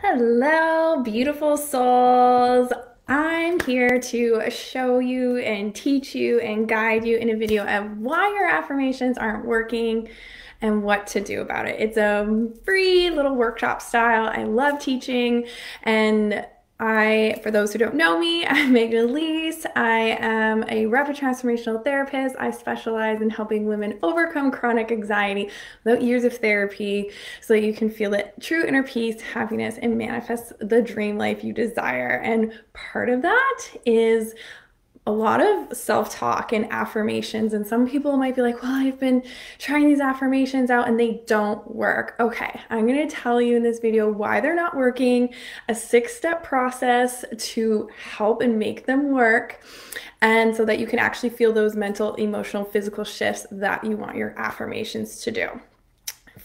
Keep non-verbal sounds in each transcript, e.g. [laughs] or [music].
Hello, beautiful souls. I'm here to show you and teach you and guide you in a video of why your affirmations aren't working and what to do about it. It's a free little workshop style. I love teaching and I, for those who don't know me, [laughs] I'm Maegan Aleece. I am a rapid transformational therapist. I specialize in helping women overcome chronic anxiety without years of therapy so that you can feel that true inner peace, happiness, and manifest the dream life you desire. And part of that is a lot of self talk and affirmations. And some people might be like, well, I've been trying these affirmations out and they don't work. Okay, I'm going to tell you in this video why they're not working, a six step process to help and make them work. And so that you can actually feel those mental, emotional, physical shifts that you want your affirmations to do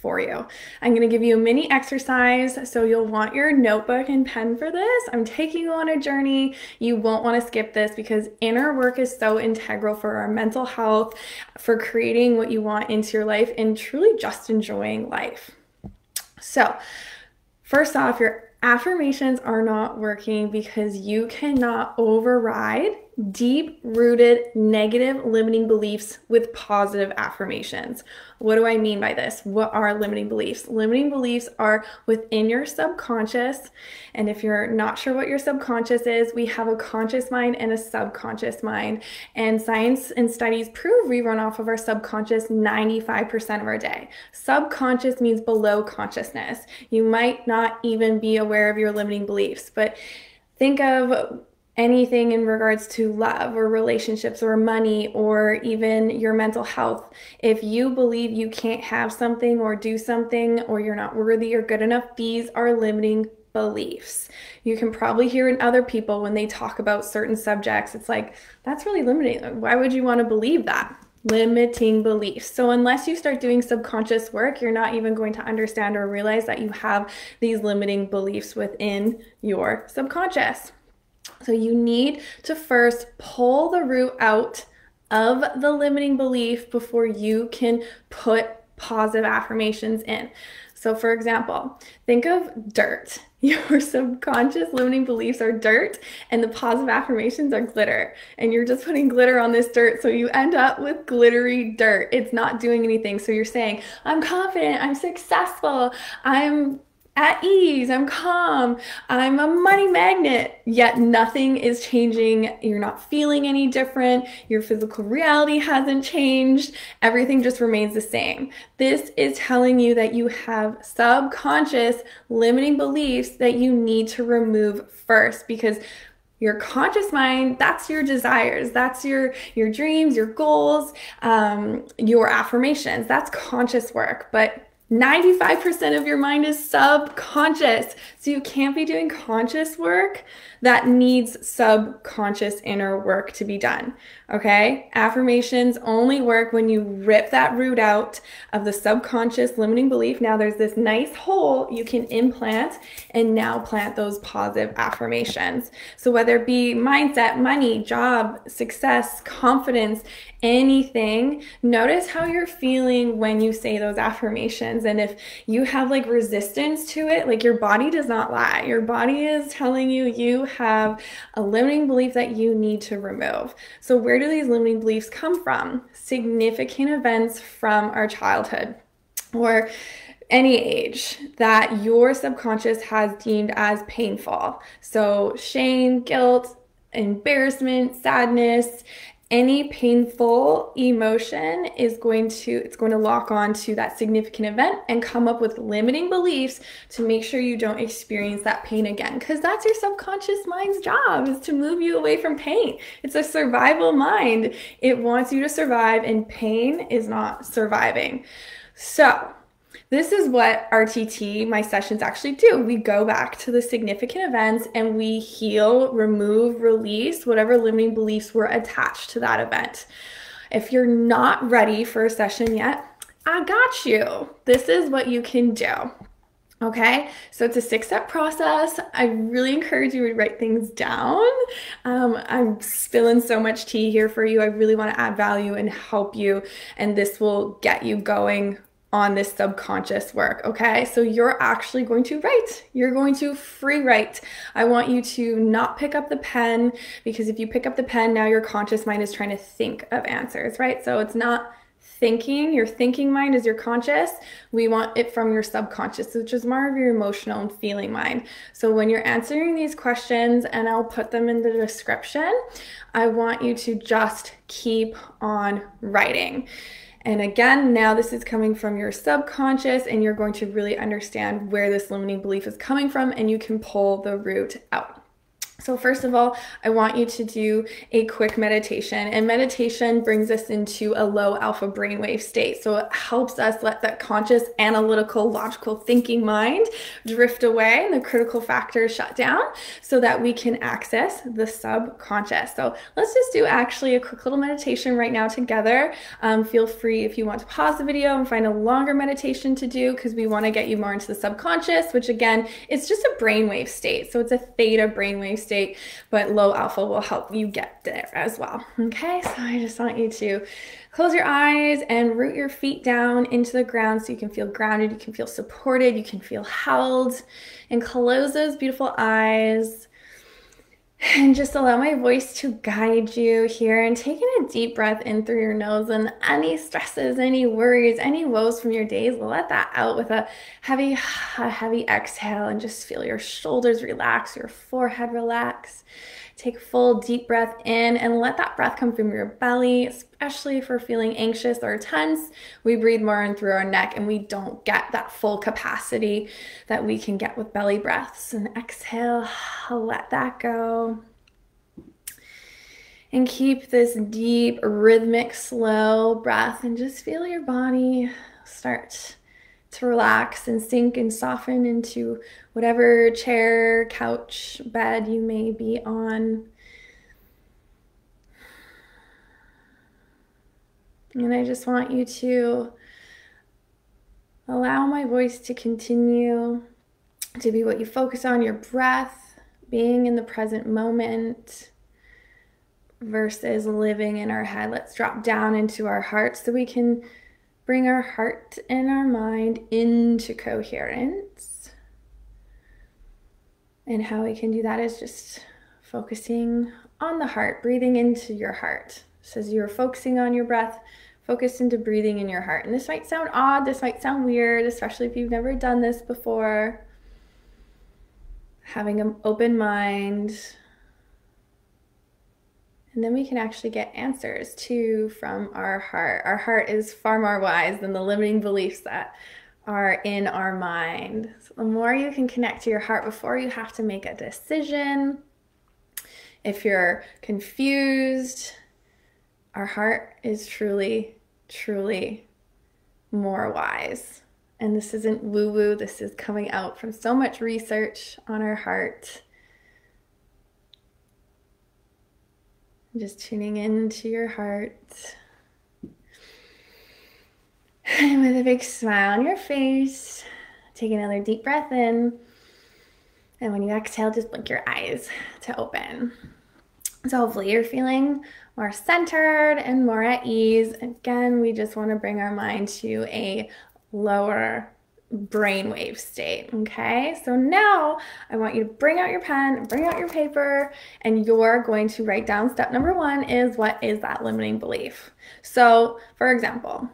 for you. I'm going to give you a mini exercise, so you'll want your notebook and pen for this. I'm taking you on a journey. You won't want to skip this because inner work is so integral for our mental health, for creating what you want into your life, and truly just enjoying life. So, first off, your affirmations are not working because you cannot override deep rooted negative limiting beliefs with positive affirmations. What do I mean by this? What are limiting beliefs? Limiting beliefs are within your subconscious. And if you're not sure what your subconscious is, we have a conscious mind and a subconscious mind. And science and studies prove we run off of our subconscious 95% of our day. Subconscious means below consciousness. You might not even be aware of your limiting beliefs, but think of anything in regards to love or relationships or money or even your mental health. If you believe you can't have something or do something or you're not worthy or good enough, these are limiting beliefs. You can probably hear in other people when they talk about certain subjects, it's like, that's really limiting. Why would you want to believe that? limiting beliefs. So, unless you start doing subconscious work, you're not even going to understand or realize that you have these limiting beliefs within your subconscious. So you need to first pull the root out of the limiting belief before you can put positive affirmations in. So, for example, think of dirt. [laughs] Your subconscious limiting beliefs are dirt, and the positive affirmations are glitter. And you're just putting glitter on this dirt, so you end up with glittery dirt. It's not doing anything. So, you're saying, I'm confident, I'm successful, I'm at ease, I'm calm, I'm a money magnet, yet nothing is changing. You're not feeling any different. Your physical reality hasn't changed. Everything just remains the same. This is telling you that you have subconscious limiting beliefs that you need to remove first because your conscious mind that's your desires that's your your dreams your goals um, your affirmations that's conscious work but 95% of your mind is subconscious. So you can't be doing conscious work that needs subconscious inner work to be done. Okay? Affirmations only work when you rip that root out of the subconscious limiting belief. Now there's this nice hole you can implant and now plant those positive affirmations. So whether it be mindset, money, job, success, confidence, anything, notice how you're feeling when you say those affirmations. And if you have like resistance to it, like your body does not lie. Your body is telling you you have a limiting belief that you need to remove. So, where do these limiting beliefs come from? Significant events from our childhood or any age that your subconscious has deemed as painful. So, shame, guilt, embarrassment, sadness, any painful emotion is going to it's going to lock on to that significant event and come up with limiting beliefs to make sure you don't experience that pain again. Because that's your subconscious mind's job is to move you away from pain. It's a survival mind. It wants you to survive and pain is not surviving. So this is what RTT, my sessions actually do. We go back to the significant events and we heal, remove, release whatever limiting beliefs were attached to that event. If you're not ready for a session yet, I got you. This is what you can do. Okay, so it's a six step process. I really encourage you to write things down. Um, I'm spilling so much tea here for you. I really want to add value and help you, and this will get you going on this subconscious work, okay? So you're actually going to write. You're going to free write. I want you to not pick up the pen because if you pick up the pen, now your conscious mind is trying to think of answers, right? So it's not thinking, your thinking mind is your conscious. We want it from your subconscious, which is more of your emotional and feeling mind. So when you're answering these questions, and I'll put them in the description, I want you to just keep on writing. And again, now this is coming from your subconscious, and you're going to really understand where this limiting belief is coming from, and you can pull the root out. So, first of all, I want you to do a quick meditation. And meditation brings us into a low alpha brainwave state. So, it helps us let that conscious, analytical, logical thinking mind drift away and the critical factors shut down so that we can access the subconscious. So, let's just do actually a quick little meditation right now together. Um, feel free if you want to pause the video and find a longer meditation to do because we want to get you more into the subconscious, which again, it's just a brainwave state. So, it's a theta brainwave state but low alpha will help you get there as well. Okay, so I just want you to close your eyes and root your feet down into the ground so you can feel grounded, you can feel supported, you can feel held, and close those beautiful eyes. And just allow my voice to guide you here and taking a deep breath in through your nose and any stresses, any worries, any woes from your days, let that out with a heavy, [sighs] heavy exhale and just feel your shoulders relax, your forehead relax. Take full deep breath in and let that breath come from your belly, especially if we're feeling anxious or tense. We breathe more in through our neck and we don't get that full capacity that we can get with belly breaths. And exhale, [sighs] let that go. And keep this deep, rhythmic, slow breath and just feel your body start to relax and sink and soften into whatever chair, couch, bed you may be on. And I just want you to allow my voice to continue to be what you focus on your breath, being in the present moment versus living in our head. Let's drop down into our heart so we can bring our heart and our mind into coherence. And how we can do that is just focusing on the heart, breathing into your heart. So as you're focusing on your breath, focus into breathing in your heart. And this might sound odd, this might sound weird, especially if you've never done this before. Having an open mind, and then we can actually get answers too from our heart. Our heart is far more wise than the limiting beliefs that are in our mind. So the more you can connect to your heart before you have to make a decision, if you're confused, our heart is truly, truly more wise. And this isn't woo woo, this is coming out from so much research on our heart Just tuning into your heart. And with a big smile on your face, take another deep breath in. And when you exhale, just blink your eyes to open. So hopefully you're feeling more centered and more at ease. Again, we just want to bring our mind to a lower brainwave state. Okay, so now I want you to bring out your pen, bring out your paper, and you're going to write down step number one is what is that limiting belief? So, for example,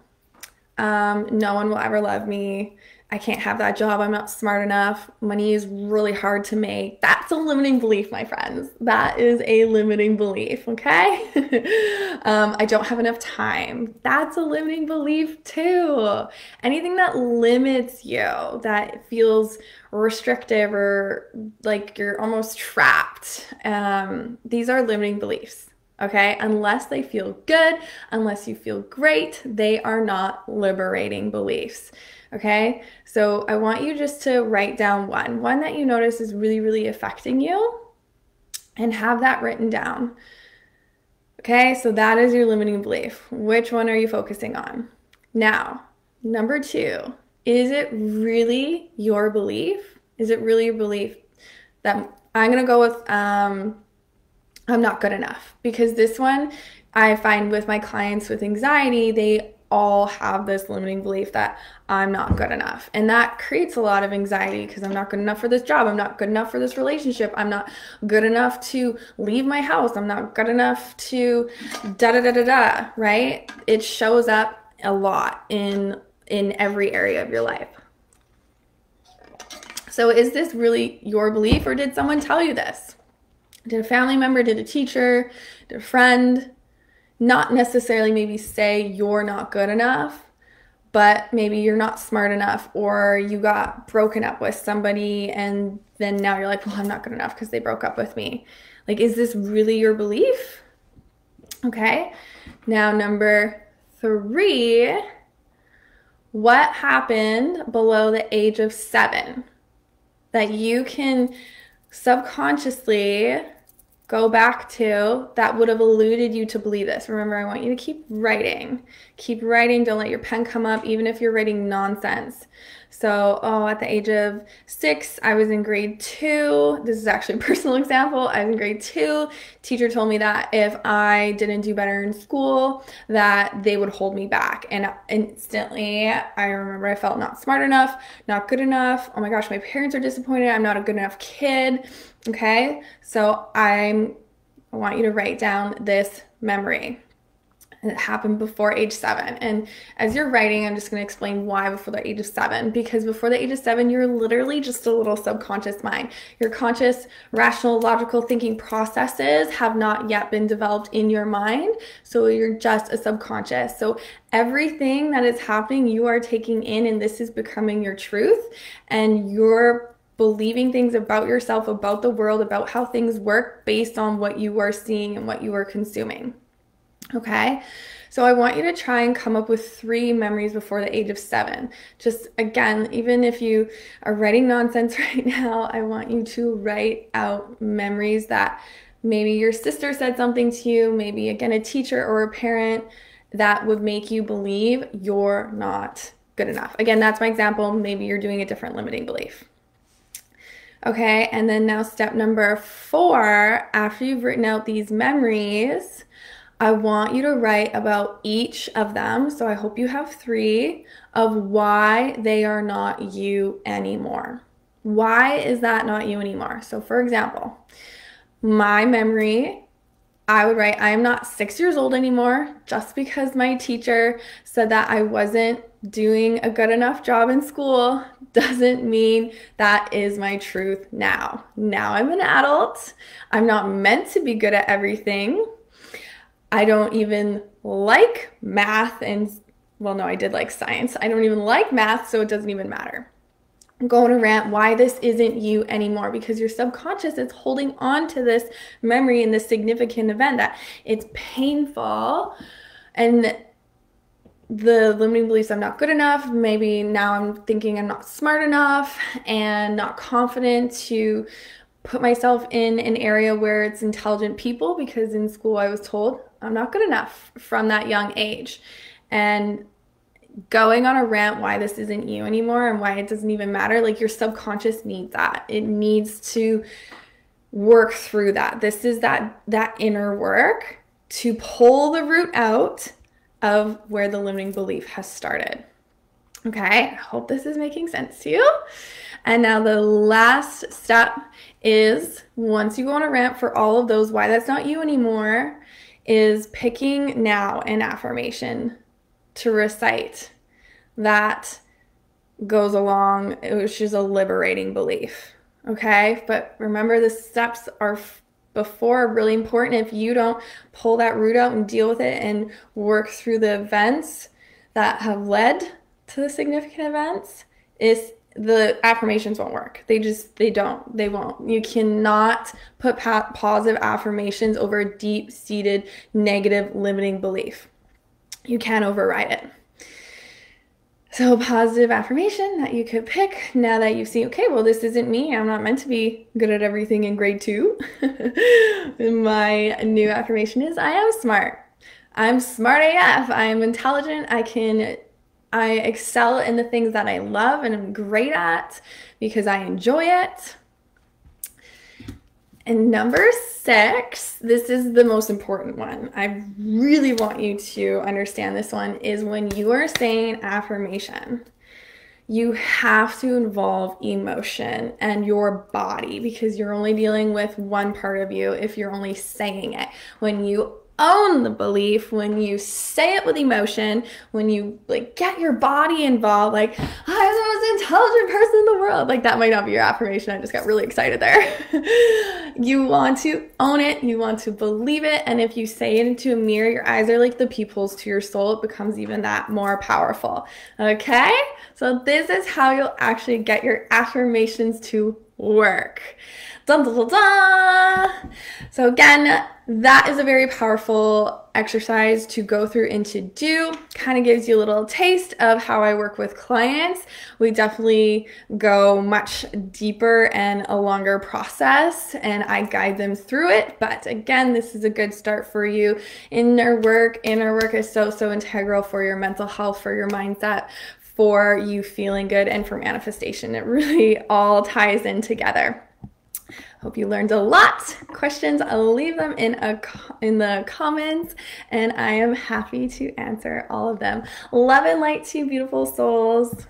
um, no one will ever love me. I can't have that job. I'm not smart enough. Money is really hard to make. That's a limiting belief, my friends. That is a limiting belief, okay? [laughs] um, I don't have enough time. That's a limiting belief too. Anything that limits you, that feels restrictive or like you're almost trapped, um, these are limiting beliefs okay? Unless they feel good, unless you feel great, they are not liberating beliefs. Okay, so I want you just to write down one, one that you notice is really, really affecting you, and have that written down. Okay, so that is your limiting belief. Which one are you focusing on? Now, number two, is it really your belief? Is it really your belief that I'm gonna go with um, I'm not good enough? Because this one I find with my clients with anxiety, they all have this limiting belief that I'm not good enough. And that creates a lot of anxiety because I'm not good enough for this job. I'm not good enough for this relationship. I'm not good enough to leave my house. I'm not good enough to da da da da da, right? It shows up a lot in in every area of your life. So is this really your belief or did someone tell you this? Did a family member, did a teacher, did a friend not necessarily maybe say you're not good enough, but maybe you're not smart enough or you got broken up with somebody and then now you're like, well, I'm not good enough because they broke up with me. Like, is this really your belief? Okay. Now, number three, what happened below the age of seven that you can subconsciously go back to that would have eluded you to believe this. Remember, I want you to keep writing. Keep writing. Don't let your pen come up, even if you're writing nonsense. So, oh, at the age of six, I was in grade two. This is actually a [laughs] personal example. I was in grade two. Teacher told me that if I didn't do better in school, that they would hold me back. And instantly, I remember I felt not smart enough, not good enough. Oh my gosh, my parents are disappointed. I'm not a good enough kid. Okay, so I'm, I want you to write down this memory. It happened before age seven. And as you're writing, I'm just going to explain why before the age of seven. Because before the age of seven, you're literally just a little subconscious mind. Your conscious, rational, logical thinking processes have not yet been developed in your mind. So you're just a subconscious. So everything that is happening, you are taking in, and this is becoming your truth. And you're believing things about yourself, about the world, about how things work based on what you are seeing and what you are consuming. Okay? So I want you to try and come up with three memories before the age of seven. Just again, even if you are writing nonsense [laughs] right now, I want you to write out memories that maybe your sister said something to you, maybe again a teacher or a parent that would make you believe you're not good enough. Again, that's my example. Maybe you're doing a different limiting belief. Okay, and then now step number four, after you've written out these memories, I want you to write about each of them. So I hope you have three of why they are not you anymore. Why is that not you anymore? So, for example, my memory, I would write, I am not six years old anymore just because my teacher said that I wasn't doing a good enough job in school [laughs] doesn't mean that is my truth now. Now I'm an adult. I'm not meant to be good at everything. I don't even like math and, well, no, I did like science. I don't even like math, so it doesn't even matter. I'm going to rant why this isn't you anymore because your subconscious is holding on to this memory and this significant event that it's painful and the limiting beliefs I'm not good enough. Maybe now I'm thinking I'm not smart enough and not confident to put myself in an area where it's intelligent people because in school I was told I'm not good enough from that young age. And going on a rant why this isn't you anymore and why it doesn't even matter, like your subconscious needs that. It needs to work through that. This is that that inner work to pull the root out of where the limiting belief has started. Okay, I hope this is making sense to you. And now the last step is once you go on a rant for all of those why that's not you anymore, is picking now an affirmation to recite that goes along, which is a liberating belief. Okay, but remember the steps are before are really important. If you don't pull that root out and deal with it and work through the events that have led to the significant events, is the affirmations won't work. They just they don't. They won't. You cannot put positive affirmations over a deep-seated negative limiting belief. You can't override it. So, positive affirmation that you could pick now that you've seen, okay, well, this isn't me. I'm not meant to be good at everything in grade two. [laughs] My new affirmation is I am smart. I'm smart AF. I am intelligent. I can, I excel in the things that I love and I'm great at because I enjoy it. And number six, this is the most important one. I really want you to understand this one is when you are saying affirmation, you have to involve emotion and your body because you're only dealing with one part of you if you're only saying it. When you own the belief when you say it with emotion, when you like get your body involved, like oh, I'm the most intelligent person in the world. Like that might not be your affirmation. I just got really excited there. [laughs] you want to own it, you want to believe it, and if you say it into a mirror, your eyes are like the peepholes to your soul. It becomes even that more powerful. Okay? So this is how you'll actually get your affirmations to work. Dun, dun, dun. So again, that is a very powerful exercise to go through and to do. Kind of gives you a little taste of how I work with clients. We definitely go much deeper and a longer process, and I guide them through it. But again, this is a good start for you. Inner work, inner work is so, so integral for your mental health, for your mindset, for you feeling good, and for manifestation. It really all ties in together. Hope you learned a lot. Questions, I'll leave them in a in the comments and I am happy to answer all of them. Love and light to you beautiful souls.